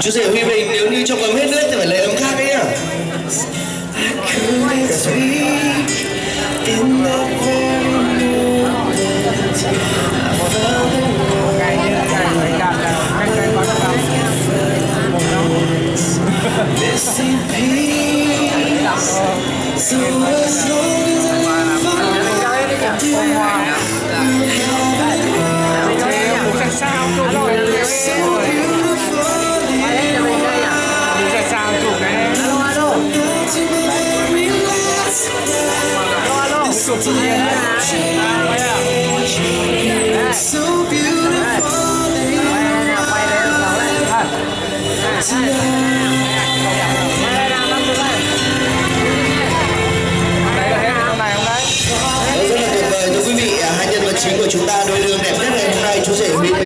Chú sẽ Huy Bình nếu như trong ấm hết nước thì phải lấy ấm khác đấy nhá In that very moment, I the missing. So as long So beautiful Rất là tuyệt quý vị, hai nhân vật chính của chúng ta đôi đường đẹp nhất ngày hôm nay chú rể